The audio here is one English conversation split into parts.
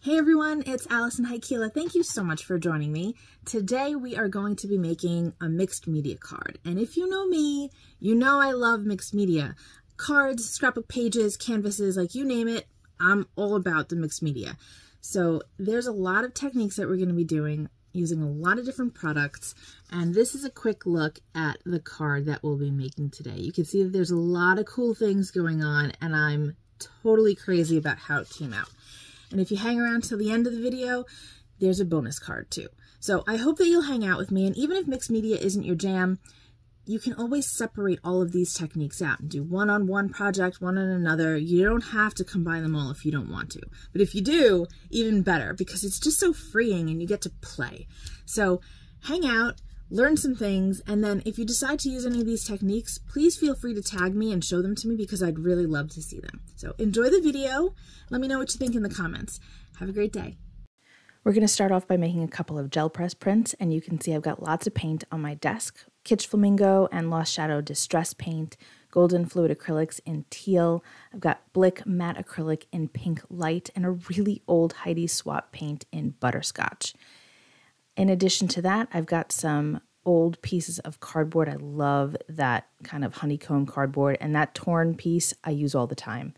Hey everyone, it's Alison Heikkila. Thank you so much for joining me. Today we are going to be making a mixed media card. And if you know me, you know I love mixed media. Cards, scrapbook pages, canvases, like you name it, I'm all about the mixed media. So there's a lot of techniques that we're going to be doing using a lot of different products. And this is a quick look at the card that we'll be making today. You can see that there's a lot of cool things going on and I'm totally crazy about how it came out. And if you hang around till the end of the video, there's a bonus card too. So I hope that you'll hang out with me. And even if mixed media isn't your jam, you can always separate all of these techniques out and do one on one project, one on another. You don't have to combine them all if you don't want to. But if you do, even better because it's just so freeing and you get to play. So hang out, learn some things, and then if you decide to use any of these techniques, please feel free to tag me and show them to me because I'd really love to see them. So enjoy the video. Let me know what you think in the comments. Have a great day. We're going to start off by making a couple of gel press prints, and you can see I've got lots of paint on my desk. Kitsch Flamingo and Lost Shadow Distress Paint, Golden Fluid Acrylics in teal. I've got Blick Matte Acrylic in pink light, and a really old Heidi Swapp paint in butterscotch. In addition to that, I've got some old pieces of cardboard. I love that kind of honeycomb cardboard, and that torn piece I use all the time.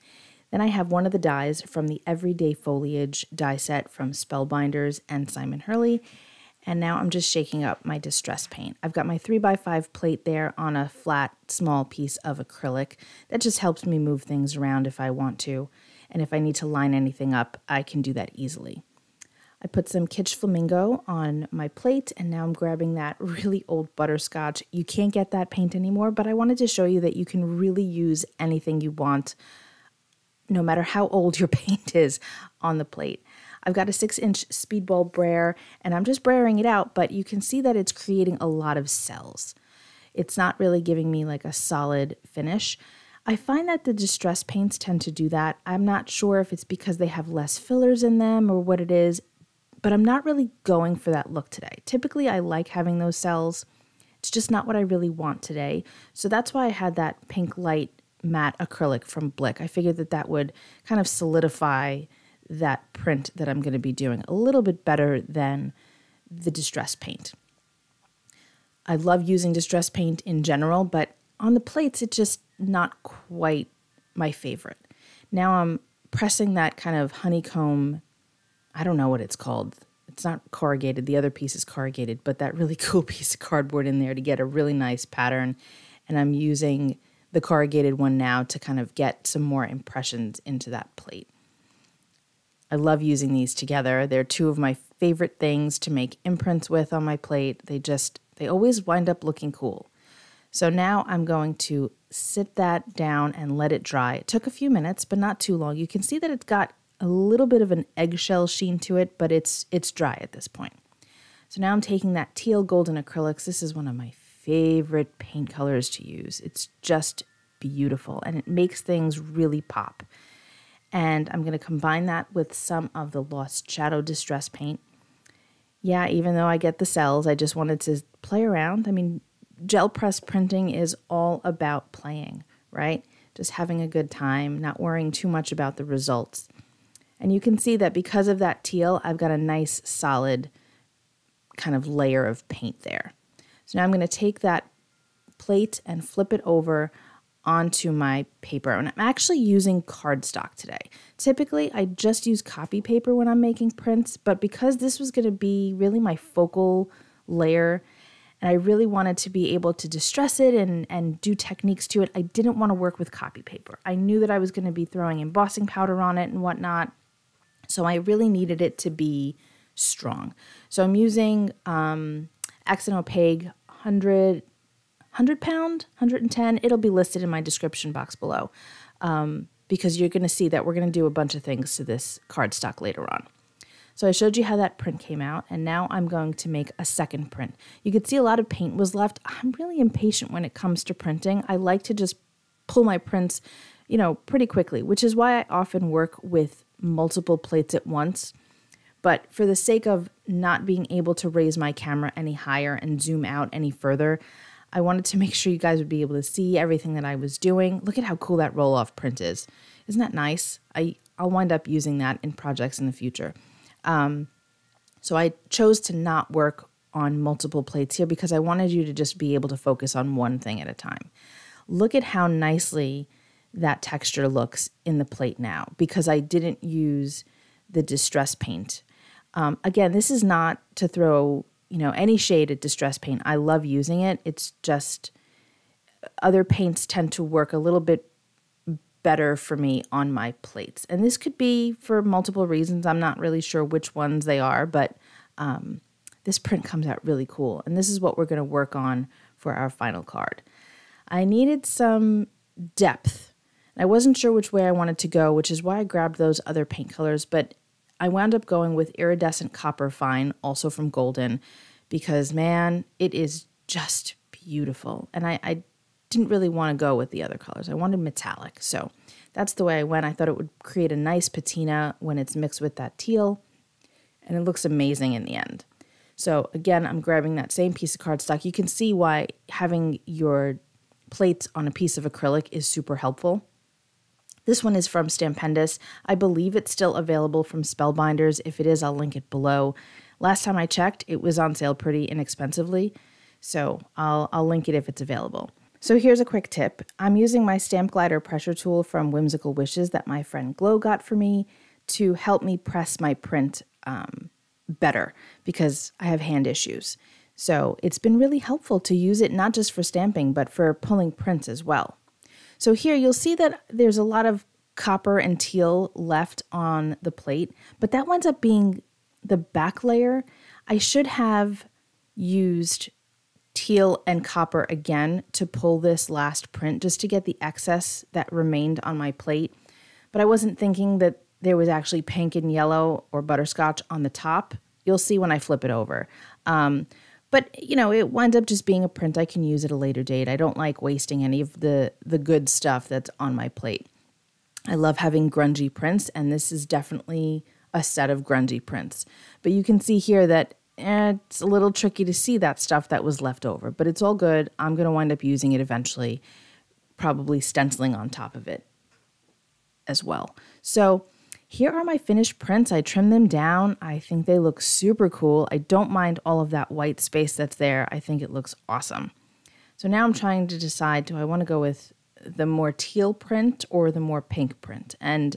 Then I have one of the dies from the Everyday Foliage die set from Spellbinders and Simon Hurley. And now I'm just shaking up my distress paint. I've got my 3x5 plate there on a flat, small piece of acrylic. That just helps me move things around if I want to. And if I need to line anything up, I can do that easily. I put some Kitsch Flamingo on my plate, and now I'm grabbing that really old butterscotch. You can't get that paint anymore, but I wanted to show you that you can really use anything you want no matter how old your paint is on the plate. I've got a six inch speedball brayer and I'm just brayering it out, but you can see that it's creating a lot of cells. It's not really giving me like a solid finish. I find that the distress paints tend to do that. I'm not sure if it's because they have less fillers in them or what it is, but I'm not really going for that look today. Typically, I like having those cells. It's just not what I really want today. So that's why I had that pink light matte acrylic from Blick. I figured that that would kind of solidify that print that I'm going to be doing a little bit better than the distress paint. I love using distress paint in general, but on the plates, it's just not quite my favorite. Now I'm pressing that kind of honeycomb, I don't know what it's called. It's not corrugated, the other piece is corrugated, but that really cool piece of cardboard in there to get a really nice pattern. And I'm using the corrugated one now to kind of get some more impressions into that plate. I love using these together. They're two of my favorite things to make imprints with on my plate. They just, they always wind up looking cool. So now I'm going to sit that down and let it dry. It took a few minutes, but not too long. You can see that it's got a little bit of an eggshell sheen to it, but it's it's dry at this point. So now I'm taking that teal golden acrylics. This is one of my favorite paint colors to use. It's just beautiful and it makes things really pop. And I'm going to combine that with some of the Lost Shadow Distress Paint. Yeah, even though I get the cells, I just wanted to play around. I mean, gel press printing is all about playing, right? Just having a good time, not worrying too much about the results. And you can see that because of that teal, I've got a nice solid kind of layer of paint there. So now I'm going to take that plate and flip it over onto my paper. And I'm actually using cardstock today. Typically, I just use copy paper when I'm making prints, but because this was going to be really my focal layer, and I really wanted to be able to distress it and, and do techniques to it, I didn't want to work with copy paper. I knew that I was going to be throwing embossing powder on it and whatnot, so I really needed it to be strong. So I'm using um, Accent Opaque 100, 100 pound, 110. It'll be listed in my description box below um, because you're going to see that we're going to do a bunch of things to this cardstock later on. So I showed you how that print came out, and now I'm going to make a second print. You could see a lot of paint was left. I'm really impatient when it comes to printing. I like to just pull my prints, you know, pretty quickly, which is why I often work with multiple plates at once but for the sake of not being able to raise my camera any higher and zoom out any further, I wanted to make sure you guys would be able to see everything that I was doing. Look at how cool that roll off print is. Isn't that nice? I, I'll wind up using that in projects in the future. Um, so I chose to not work on multiple plates here because I wanted you to just be able to focus on one thing at a time. Look at how nicely that texture looks in the plate now because I didn't use the distress paint. Um, again, this is not to throw you know any shade at distress paint. I love using it. It's just other paints tend to work a little bit better for me on my plates, and this could be for multiple reasons. I'm not really sure which ones they are, but um, this print comes out really cool, and this is what we're going to work on for our final card. I needed some depth. I wasn't sure which way I wanted to go, which is why I grabbed those other paint colors, but I wound up going with Iridescent Copper Fine, also from Golden, because man, it is just beautiful. And I, I didn't really want to go with the other colors. I wanted metallic. So that's the way I went. I thought it would create a nice patina when it's mixed with that teal, and it looks amazing in the end. So again, I'm grabbing that same piece of cardstock. You can see why having your plates on a piece of acrylic is super helpful. This one is from Stampendous. I believe it's still available from Spellbinders. If it is, I'll link it below. Last time I checked, it was on sale pretty inexpensively, so I'll, I'll link it if it's available. So here's a quick tip. I'm using my Stamp Glider pressure tool from Whimsical Wishes that my friend Glow got for me to help me press my print um, better because I have hand issues. So it's been really helpful to use it not just for stamping, but for pulling prints as well. So here you'll see that there's a lot of copper and teal left on the plate, but that winds up being the back layer. I should have used teal and copper again to pull this last print just to get the excess that remained on my plate. But I wasn't thinking that there was actually pink and yellow or butterscotch on the top. You'll see when I flip it over. Um, but you know, it winds up just being a print I can use at a later date. I don't like wasting any of the the good stuff that's on my plate. I love having grungy prints, and this is definitely a set of grungy prints. But you can see here that eh, it's a little tricky to see that stuff that was left over, but it's all good. I'm going to wind up using it eventually, probably stenciling on top of it as well. So here are my finished prints. I trimmed them down. I think they look super cool. I don't mind all of that white space that's there. I think it looks awesome. So now I'm trying to decide, do I want to go with the more teal print or the more pink print? And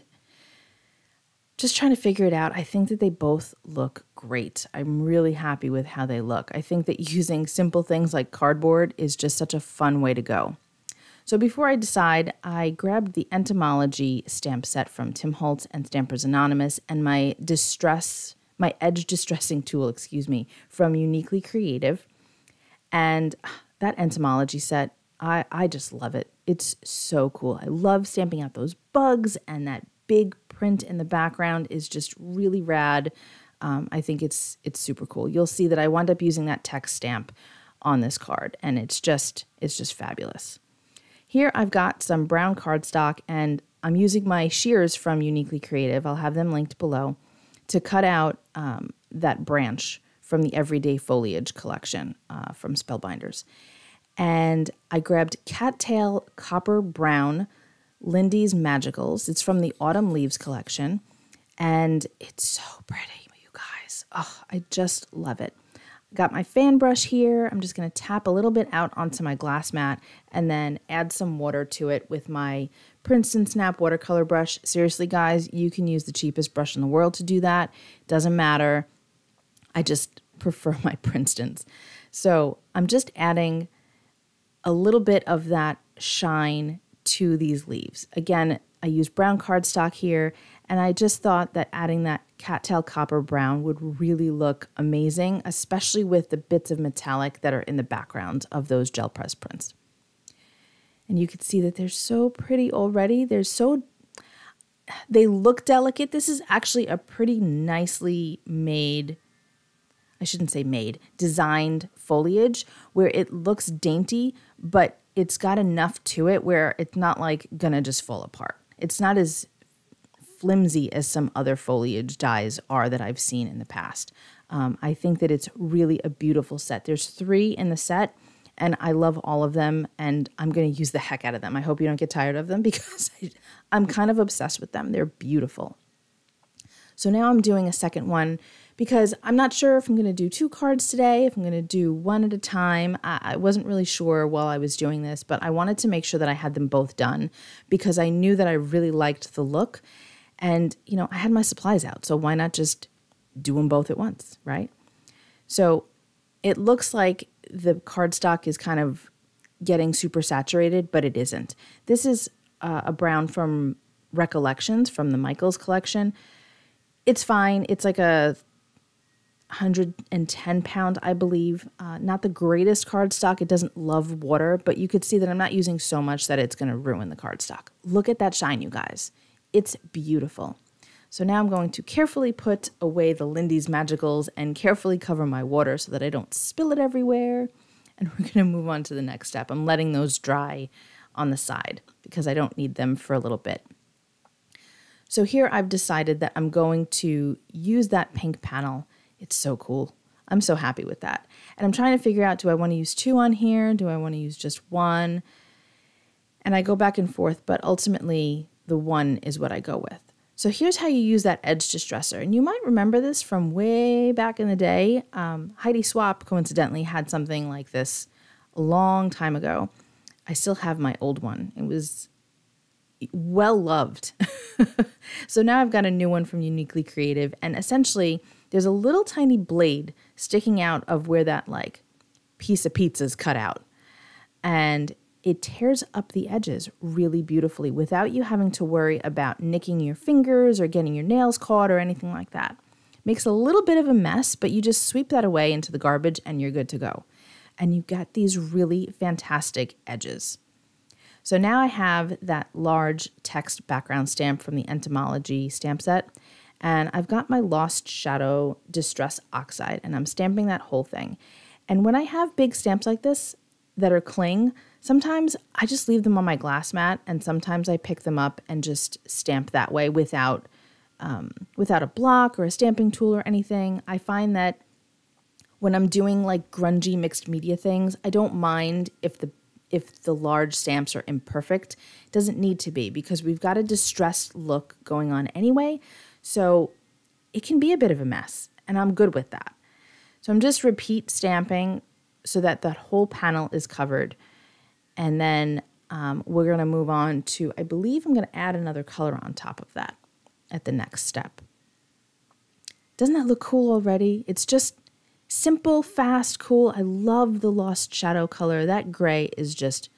just trying to figure it out. I think that they both look great. I'm really happy with how they look. I think that using simple things like cardboard is just such a fun way to go. So before I decide, I grabbed the entomology stamp set from Tim Holtz and Stampers Anonymous and my distress, my edge distressing tool, excuse me, from Uniquely Creative. And that entomology set, I, I just love it. It's so cool. I love stamping out those bugs and that big print in the background is just really rad. Um, I think it's it's super cool. You'll see that I wound up using that text stamp on this card, and it's just it's just fabulous. Here I've got some brown cardstock and I'm using my shears from Uniquely Creative, I'll have them linked below, to cut out um, that branch from the Everyday Foliage collection uh, from Spellbinders. And I grabbed Cattail Copper Brown Lindy's Magicals. It's from the Autumn Leaves collection. And it's so pretty, you guys. Oh, I just love it. Got my fan brush here. I'm just going to tap a little bit out onto my glass mat and then add some water to it with my Princeton Snap watercolor brush. Seriously, guys, you can use the cheapest brush in the world to do that. Doesn't matter. I just prefer my Princeton's. So I'm just adding a little bit of that shine to these leaves. Again, I use brown cardstock here, and I just thought that adding that cattail copper brown would really look amazing, especially with the bits of metallic that are in the background of those gel press prints. And you can see that they're so pretty already. They're so, they look delicate. This is actually a pretty nicely made, I shouldn't say made, designed foliage where it looks dainty, but it's got enough to it where it's not like gonna just fall apart. It's not as flimsy as some other foliage dies are that I've seen in the past. Um, I think that it's really a beautiful set. There's three in the set, and I love all of them, and I'm going to use the heck out of them. I hope you don't get tired of them because I, I'm kind of obsessed with them. They're beautiful. So now I'm doing a second one because I'm not sure if I'm going to do two cards today, if I'm going to do one at a time. I, wasn't really sure while I was doing this, but I wanted to make sure that I had them both done because I knew that I really liked the look. And, you know, I had my supplies out. So why not just do them both at once, right? So it looks like the cardstock is kind of getting super saturated, but it isn't. This is uh, a brown from Recollections from the Michaels collection. It's fine. It's like a 110 pound, I believe. Uh, not the greatest cardstock. It doesn't love water, but you could see that I'm not using so much that it's going to ruin the cardstock. Look at that shine, you guys. It's beautiful. So now I'm going to carefully put away the Lindy's Magicals and carefully cover my water so that I don't spill it everywhere. And we're going to move on to the next step. I'm letting those dry on the side because I don't need them for a little bit. So here I've decided that I'm going to use that pink panel. It's so cool. I'm so happy with that. And I'm trying to figure out, do I want to use two on here? Do I want to use just one? And I go back and forth, but ultimately the one is what I go with. So here's how you use that edge distresser. And you might remember this from way back in the day. Um, Heidi Swapp, coincidentally, had something like this a long time ago. I still have my old one. It was well loved. so now I've got a new one from Uniquely Creative, and essentially there's a little tiny blade sticking out of where that like piece of pizza is cut out. And it tears up the edges really beautifully without you having to worry about nicking your fingers or getting your nails caught or anything like that. Makes a little bit of a mess, but you just sweep that away into the garbage and you're good to go. And you've got these really fantastic edges. So now I have that large text background stamp from the Entomology stamp set. And I've got my Lost Shadow Distress Oxide, and I'm stamping that whole thing. And when I have big stamps like this that are cling, sometimes I just leave them on my glass mat, and sometimes I pick them up and just stamp that way without um, without a block or a stamping tool or anything. I find that when I'm doing like grungy mixed media things, I don't mind if the if the large stamps are imperfect. It doesn't need to be because we've got a distressed look going on anyway. So it can be a bit of a mess, and I'm good with that. So I'm just repeat stamping so that that whole panel is covered. And then um, we're going to move on to, I believe I'm going to add another color on top of that at the next step. Doesn't that look cool already? It's just Simple, fast, cool. I love the Lost Shadow color. That gray is just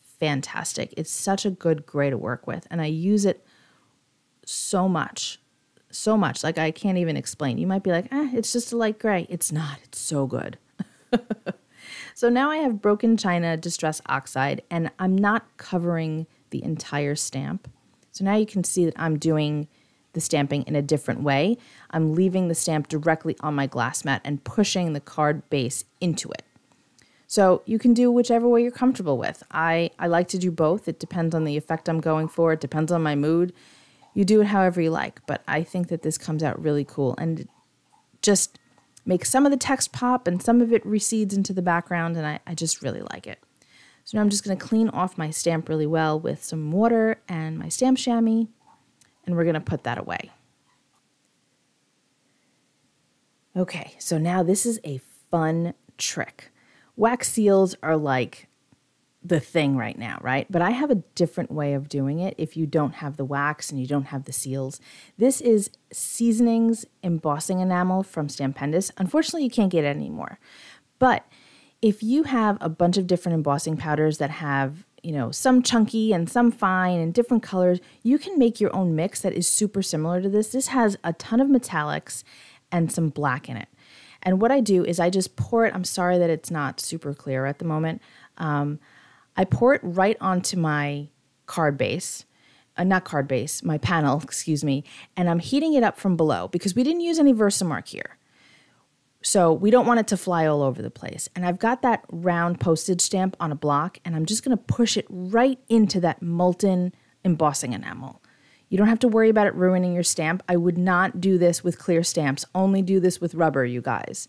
fantastic. It's such a good gray to work with, and I use it so much. So much. Like I can't even explain. You might be like, eh, it's just a light gray. It's not. It's so good. so now I have Broken China Distress Oxide, and I'm not covering the entire stamp. So now you can see that I'm doing the stamping in a different way. I'm leaving the stamp directly on my glass mat and pushing the card base into it. So you can do whichever way you're comfortable with. I, I like to do both. It depends on the effect I'm going for, it depends on my mood. You do it however you like, but I think that this comes out really cool and just makes some of the text pop and some of it recedes into the background, and I, I just really like it. So now I'm just going to clean off my stamp really well with some water and my stamp chamois and we're going to put that away. Okay, so now this is a fun trick. Wax seals are like the thing right now, right? But I have a different way of doing it if you don't have the wax and you don't have the seals. This is Seasonings Embossing Enamel from Stampendous. Unfortunately, you can't get it anymore. But if you have a bunch of different embossing powders that have you know, some chunky and some fine and different colors. You can make your own mix that is super similar to this. This has a ton of metallics and some black in it. And what I do is I just pour it. I'm sorry that it's not super clear at the moment. Um, I pour it right onto my card base. Uh, not card base, my panel, excuse me, and I'm heating it up from below because we didn't use any Versamark here. So we don't want it to fly all over the place. And I've got that round postage stamp on a block and I'm just gonna push it right into that molten embossing enamel. You don't have to worry about it ruining your stamp. I would not do this with clear stamps, only do this with rubber, you guys.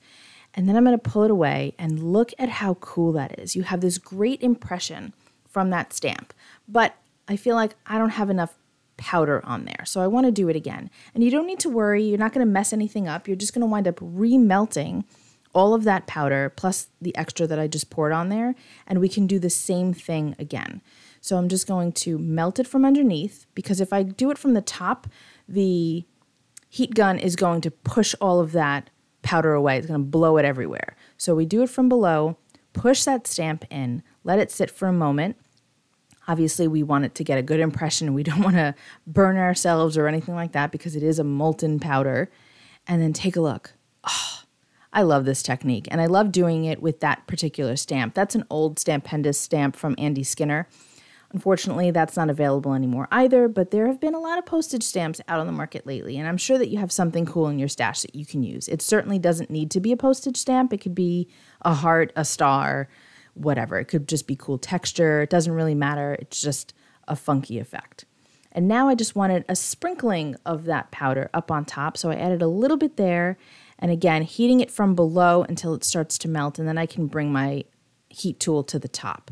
And then I'm gonna pull it away and look at how cool that is. You have this great impression from that stamp, but I feel like I don't have enough powder on there. So I want to do it again. And you don't need to worry, you're not going to mess anything up. You're just going to wind up remelting all of that powder plus the extra that I just poured on there, and we can do the same thing again. So I'm just going to melt it from underneath because if I do it from the top, the heat gun is going to push all of that powder away. It's going to blow it everywhere. So we do it from below, push that stamp in, let it sit for a moment. Obviously, we want it to get a good impression. We don't want to burn ourselves or anything like that because it is a molten powder. And then take a look. Oh, I love this technique and I love doing it with that particular stamp. That's an old Stampendous stamp from Andy Skinner. Unfortunately, that's not available anymore either, but there have been a lot of postage stamps out on the market lately, and I'm sure that you have something cool in your stash that you can use. It certainly doesn't need to be a postage stamp, it could be a heart, a star, whatever. It could just be cool texture. It doesn't really matter, it's just a funky effect. And now I just wanted a sprinkling of that powder up on top, so I added a little bit there. And again, heating it from below until it starts to melt, and then I can bring my heat tool to the top.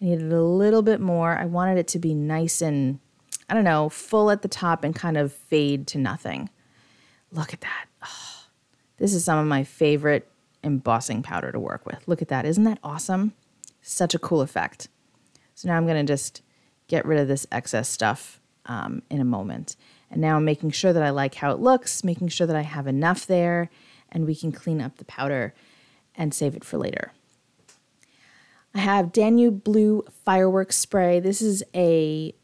I needed a little bit more. I wanted it to be nice and, I don't know, full at the top and kind of fade to nothing. Look at that. Oh, this is some of my favorite embossing powder to work with. Look at that. Isn't that awesome? Such a cool effect. So now I'm going to just get rid of this excess stuff um, in a moment. And now I'm making sure that I like how it looks, making sure that I have enough there, and we can clean up the powder and save it for later. I have Danube Blue Fireworks Spray. This is a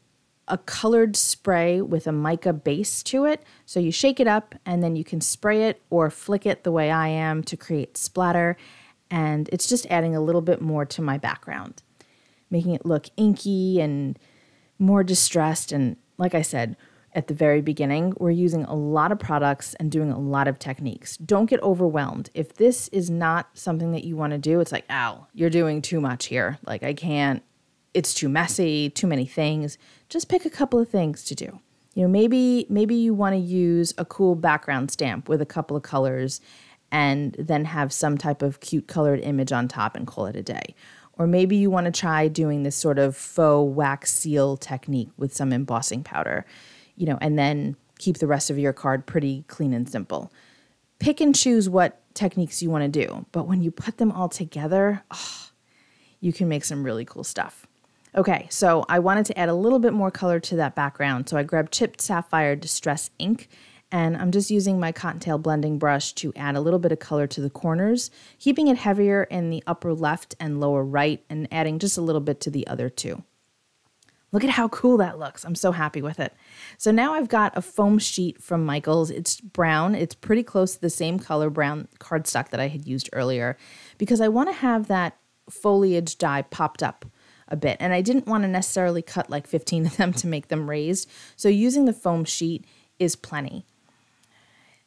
a colored spray with a mica base to it. So you shake it up and then you can spray it or flick it the way I am to create splatter. And it's just adding a little bit more to my background, making it look inky and more distressed. And like I said, at the very beginning, we're using a lot of products and doing a lot of techniques. Don't get overwhelmed. If this is not something that you want to do, it's like, ow, you're doing too much here. Like, I can't, it's too messy, too many things. Just pick a couple of things to do. You know, maybe maybe you want to use a cool background stamp with a couple of colors and then have some type of cute colored image on top and call it a day. Or maybe you want to try doing this sort of faux wax seal technique with some embossing powder you know, and then keep the rest of your card pretty clean and simple. Pick and choose what techniques you want to do, but when you put them all together, oh, you can make some really cool stuff. Okay, so I wanted to add a little bit more color to that background, so I grabbed Chipped Sapphire Distress ink and I'm just using my Cottontail blending brush to add a little bit of color to the corners, keeping it heavier in the upper left and lower right, and adding just a little bit to the other two. Look at how cool that looks. I'm so happy with it. So now I've got a foam sheet from Michaels. It's brown. It's pretty close to the same color brown cardstock that I had used earlier because I want to have that foliage die popped up a bit. And I didn't want to necessarily cut like 15 of them to make them raised. So using the foam sheet is plenty.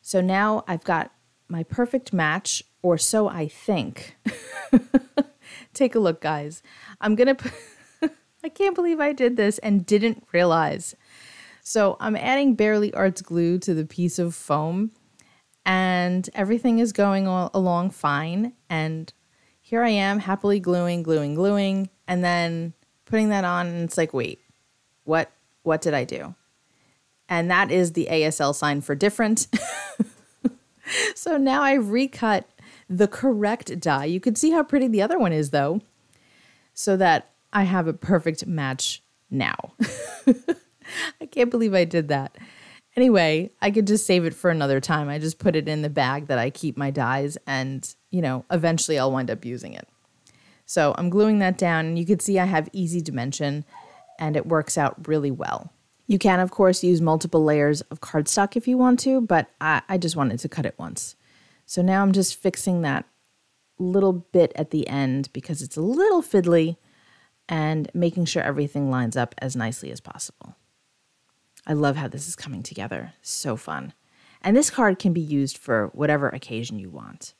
So now I've got my perfect match, or so I think. Take a look, guys. I'm going to. I can't believe I did this and didn't realize. So I'm adding Bearly Arts glue to the piece of foam and everything is going along fine. And here I am happily gluing, gluing, gluing, and then putting that on and it's like, wait, what, what did I do? And that is the ASL sign for different. so now I've recut the correct die. You can see how pretty the other one is though. So that I have a perfect match now. I can't believe I did that. Anyway, I could just save it for another time. I just put it in the bag that I keep my dies, and you know, eventually I'll wind up using it. So I'm gluing that down, and you can see I have easy dimension, and it works out really well. You can, of course, use multiple layers of cardstock if you want to, but I, I just wanted to cut it once. So now I'm just fixing that little bit at the end because it's a little fiddly and making sure everything lines up as nicely as possible. I love how this is coming together. So fun. And this card can be used for whatever occasion you want.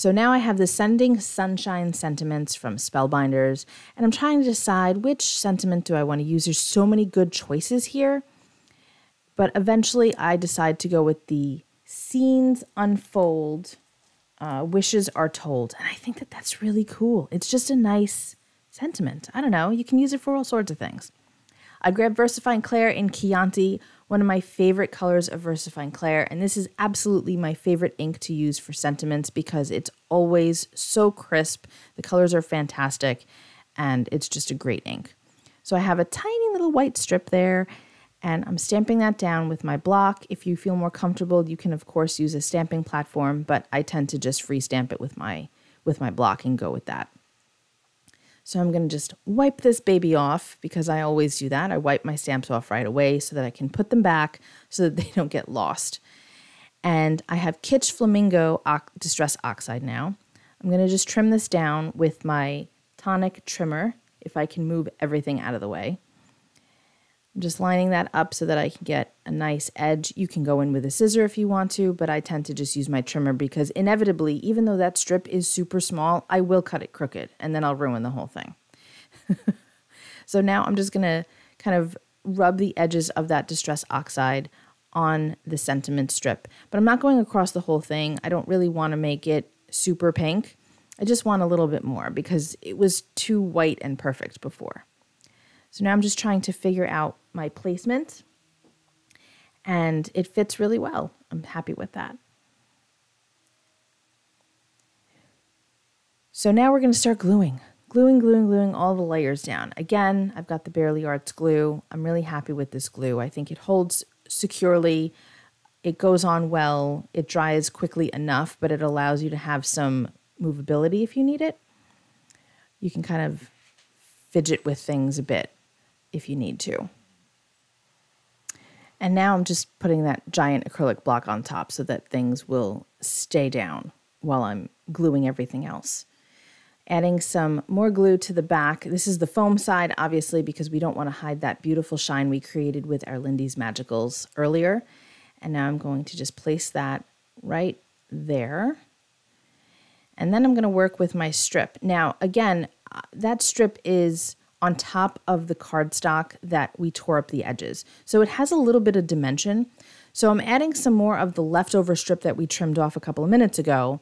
So now I have the Sending Sunshine sentiments from Spellbinders, and I'm trying to decide which sentiment do I want to use. There's so many good choices here, but eventually I decide to go with the Scenes Unfold, uh, Wishes Are Told, and I think that that's really cool. It's just a nice sentiment. I don't know. You can use it for all sorts of things. I grabbed VersaFine Clair in Chianti, one of my favorite colors of VersaFine Clair, and this is absolutely my favorite ink to use for sentiments because it's always so crisp. The colors are fantastic, and it's just a great ink. So I have a tiny little white strip there, and I'm stamping that down with my block. If you feel more comfortable, you can of course use a stamping platform, but I tend to just free stamp it with my with my block and go with that. So I'm going to just wipe this baby off because I always do that. I wipe my stamps off right away so that I can put them back so that they don't get lost. And I have Kitsch Flamingo Distress Oxide now. I'm going to just trim this down with my tonic trimmer if I can move everything out of the way. I'm just lining that up so that I can get a nice edge. You can go in with a scissor if you want to, but I tend to just use my trimmer because inevitably, even though that strip is super small, I will cut it crooked and then I'll ruin the whole thing. so now I'm just going to kind of rub the edges of that Distress Oxide on the sentiment strip. But I'm not going across the whole thing. I don't really want to make it super pink. I just want a little bit more because it was too white and perfect before. So now I'm just trying to figure out my placement and it fits really well. I'm happy with that. So now we're going to start gluing. Gluing, gluing, gluing all the layers down. Again, I've got the Bearly Arts glue. I'm really happy with this glue. I think it holds securely. It goes on well. It dries quickly enough, but it allows you to have some movability if you need it. You can kind of fidget with things a bit if you need to. And now I'm just putting that giant acrylic block on top so that things will stay down while I'm gluing everything else. Adding some more glue to the back. This is the foam side, obviously, because we don't want to hide that beautiful shine we created with our Lindy's Magicals earlier. And now I'm going to just place that right there. And then I'm going to work with my strip. Now, again, uh, that strip is on top of the cardstock that we tore up the edges. So it has a little bit of dimension. So I'm adding some more of the leftover strip that we trimmed off a couple of minutes ago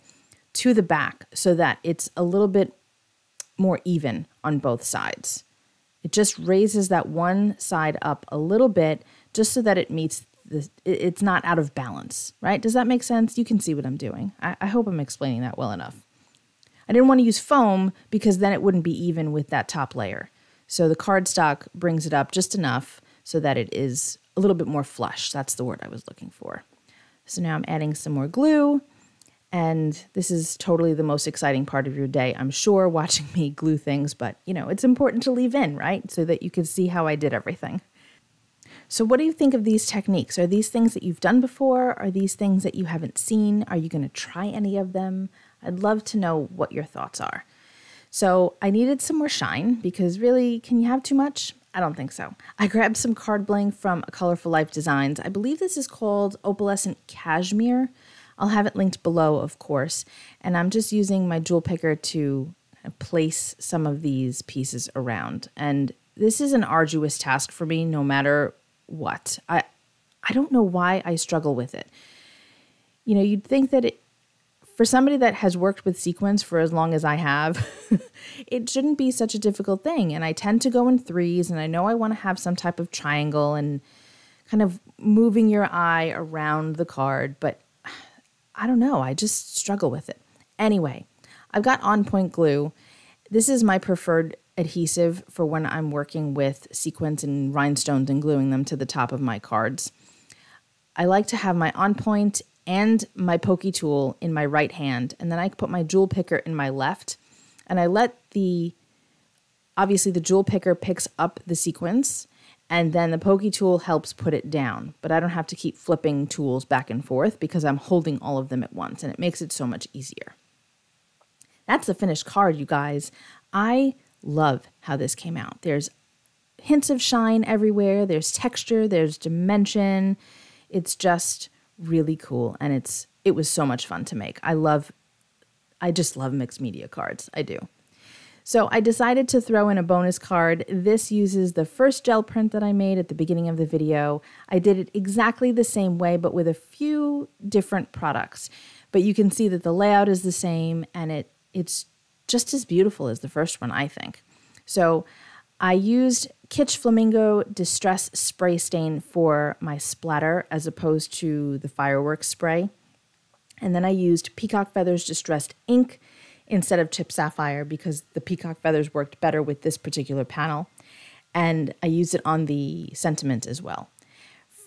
to the back so that it's a little bit more even on both sides. It just raises that one side up a little bit just so that it meets the, it's not out of balance, right? Does that make sense? You can see what I'm doing. I, I hope I'm explaining that well enough. I didn't want to use foam because then it wouldn't be even with that top layer. So the cardstock brings it up just enough so that it is a little bit more flush. That's the word I was looking for. So now I'm adding some more glue. And this is totally the most exciting part of your day, I'm sure, watching me glue things, but you know, it's important to leave in, right? So that you can see how I did everything. So, what do you think of these techniques? Are these things that you've done before? Are these things that you haven't seen? Are you going to try any of them? I'd love to know what your thoughts are. So I needed some more shine because really, can you have too much? I don't think so. I grabbed some card bling from a Colorful Life Designs. I believe this is called Opalescent Cashmere. I'll have it linked below, of course. And I'm just using my jewel picker to place some of these pieces around. And this is an arduous task for me no matter what. I I don't know why I struggle with it. You know, you'd think that it, for somebody that has worked with sequins for as long as I have, it shouldn't be such a difficult thing. And I tend to go in threes, and I know I want to have some type of triangle and kind of moving your eye around the card, but I don't know. I just struggle with it. Anyway, I've got on point glue. This is my preferred adhesive for when I'm working with sequins and rhinestones and gluing them to the top of my cards. I like to have my on point and my pokey tool in my right hand, and then I put my jewel picker in my left, and I let the obviously the jewel picker picks up the sequence, and then the pokey tool helps put it down. But I don't have to keep flipping tools back and forth because I'm holding all of them at once, and it makes it so much easier. That's the finished card, you guys. I love how this came out. There's hints of shine everywhere, there's texture, there's dimension. It's just really cool and it's it was so much fun to make. I love I just love mixed media cards. I do. So I decided to throw in a bonus card. This uses the first gel print that I made at the beginning of the video. I did it exactly the same way, but with a few different products. But you can see that the layout is the same and it it's just as beautiful as the first one, I think. So I used Kitsch Flamingo Distress Spray Stain for my splatter as opposed to the fireworks spray. And then I used Peacock Feathers Distressed Ink instead of Chip Sapphire because the Peacock Feathers worked better with this particular panel. And I used it on the sentiment as well.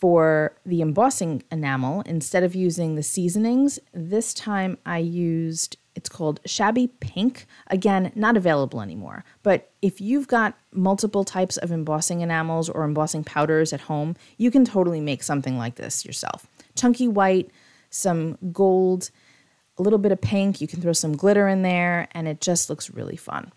For the embossing enamel, instead of using the seasonings, this time I used it's called Shabby Pink. Again, not available anymore. But if you've got multiple types of embossing enamels or embossing powders at home, you can totally make something like this yourself. Chunky white, some gold, a little bit of pink. You can throw some glitter in there, and it just looks really fun.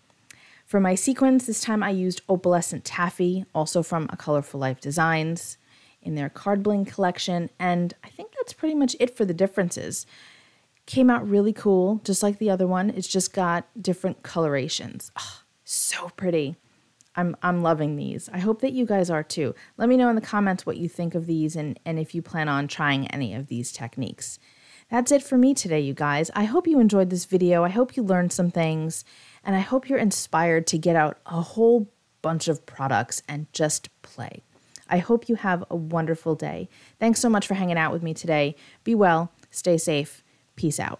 For my sequins, this time I used Opalescent Taffy, also from A Colorful Life Designs, in their Card Bling collection. And I think that's pretty much it for the differences. Came out really cool, just like the other one. It's just got different colorations. Oh, so pretty. I'm, I'm loving these. I hope that you guys are too. Let me know in the comments what you think of these and, and if you plan on trying any of these techniques. That's it for me today, you guys. I hope you enjoyed this video. I hope you learned some things, and I hope you're inspired to get out a whole bunch of products and just play. I hope you have a wonderful day. Thanks so much for hanging out with me today. Be well, stay safe, Peace out.